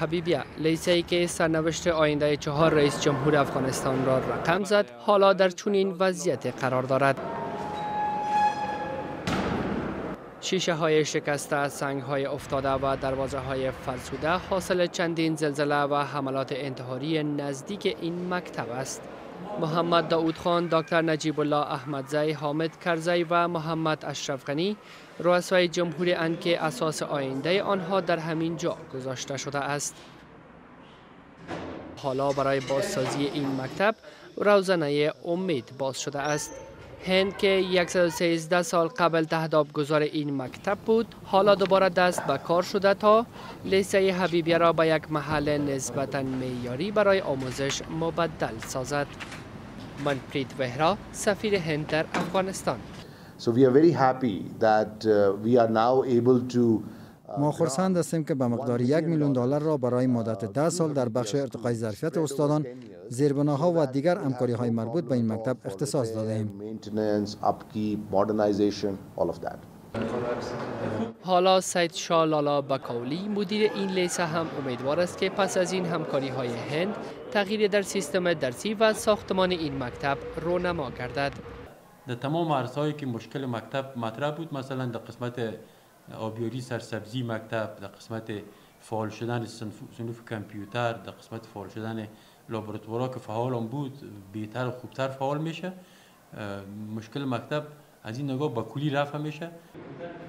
حبیبیه لیسه ای که سرنوشت آینده چهار رئیس جمهور افغانستان را رقم زد حالا در چنین وضعیت قرار دارد شیشه های شکسته، سنگ های افتاده و دروازه های فرسوده حاصل چندین زلزله و حملات انتحاری نزدیک این مکتب است. محمد داود خان، دکتر نجیب الله احمدزی، حامد کرزی و محمد اشرف غنی رؤسای جمهوری اند که اساس آینده آنها در همین جا گذاشته شده است. حالا برای بازسازی این مکتب روزنه امید باز شده است. هند که 113 سال قبل تهداب گذار این مکتب بود حالا دوباره دست به کار شده تا لیسه حبیبیه را به یک محل نسبتا معیاری برای آموزش مبدل سازد. منپریت وهرا سفیر هند در افغانستان. So we are very happy that uh, we are now able to ما خرسند هستیم که به مقدار یک میلیون دلار را برای مدت ده سال در بخش ارتقای ظرفیت استادان، زیربناها و دیگر همکاری های مربوط به این مکتب اختصاص داده ایم. حالا سید شاه لالا بکاولی مدیر این لیسه هم امیدوار است که پس از این همکاری های هند تغییر در سیستم درسی و ساختمان این مکتب رونما گردد. در تمام عرصه‌ای که مشکل مکتب مطرح بود مثلا در قسمت آبیاری سرسبزی مکتب در قسمت فعال شدن صنوف کامپیوتر در قسمت فعال شدن لابراتوارا که فعال هم بود بهتر و خوبتر فعال میشه. مشکل مکتب از این نگاه با کلی رفع میشه.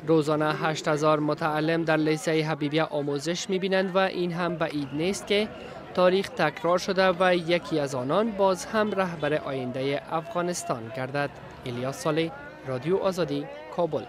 روزانه 8000 متعلم در لیسه حبیبیه آموزش می‌بینند و این هم بعید نیست که تاریخ تکرار شده و یکی از آنان باز هم رهبر آینده افغانستان گردد. الیاس سالی رادیو آزادی کابل.